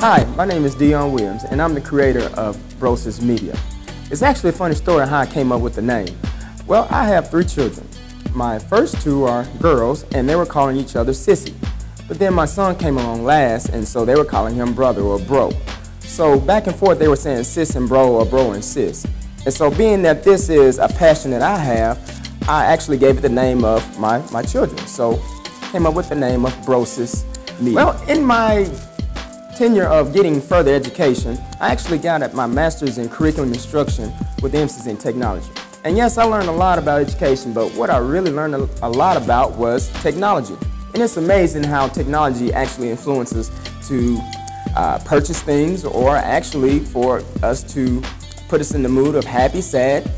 Hi, my name is Dion Williams, and I'm the creator of Brosis Media. It's actually a funny story how I came up with the name. Well, I have three children. My first two are girls, and they were calling each other Sissy. But then my son came along last, and so they were calling him brother or bro. So back and forth, they were saying sis and bro or bro and sis. And so being that this is a passion that I have, I actually gave it the name of my, my children. So came up with the name of Brosis Media. Well, in my tenure of getting further education, I actually got my master's in curriculum instruction with emphasis in technology. And yes, I learned a lot about education, but what I really learned a lot about was technology. And it's amazing how technology actually influences to uh, purchase things or actually for us to put us in the mood of happy, sad,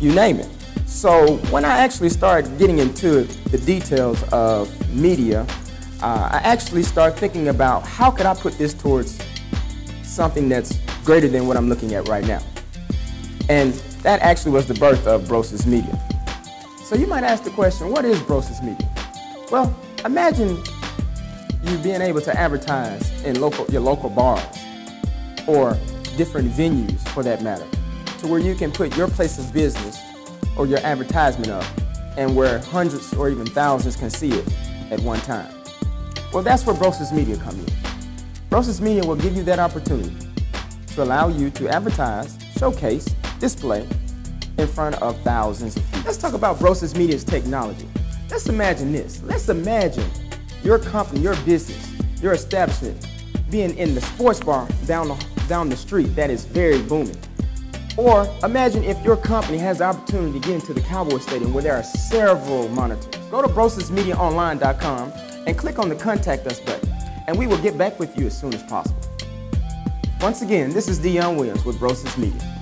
you name it. So when I actually started getting into the details of media, uh, I actually start thinking about how could I put this towards something that's greater than what I'm looking at right now. And that actually was the birth of Brosis Media. So you might ask the question, what is Brosis Media? Well, imagine you being able to advertise in local, your local bars or different venues for that matter, to where you can put your place of business or your advertisement up and where hundreds or even thousands can see it at one time. Well, that's where Brosis Media come in. Brosis Media will give you that opportunity to allow you to advertise, showcase, display in front of thousands of people. Let's talk about Brosis Media's technology. Let's imagine this. Let's imagine your company, your business, your establishment being in the sports bar down the, down the street that is very booming. Or imagine if your company has the opportunity to get into the Cowboy Stadium where there are several monitors. Go to brosismediaonline.com and click on the Contact Us button, and we will get back with you as soon as possible. Once again, this is Dion Williams with Brosis Media.